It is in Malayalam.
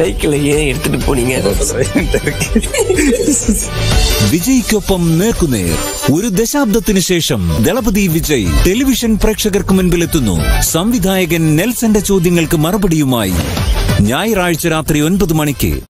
சைக்கிளை ஏன் எடுத்துட்டு போனீங்க വിജയ്ക്കൊപ്പം നേർക്കുനേർ. ഒരു ദശാബ്ദത്തിന് ശേഷം ദളപതി വിജയ് ടെലിവിഷൻ പ്രേക്ഷകർക്ക് മുൻപിലെത്തുന്നു. സംവിധായകൻ നെൽസന്റെ ചോദ്യങ്ങൾക്ക് മറുപടിയുമായി. ഞായറാഴ്ച രാത്രി ഒൻപത് മണിക്ക്.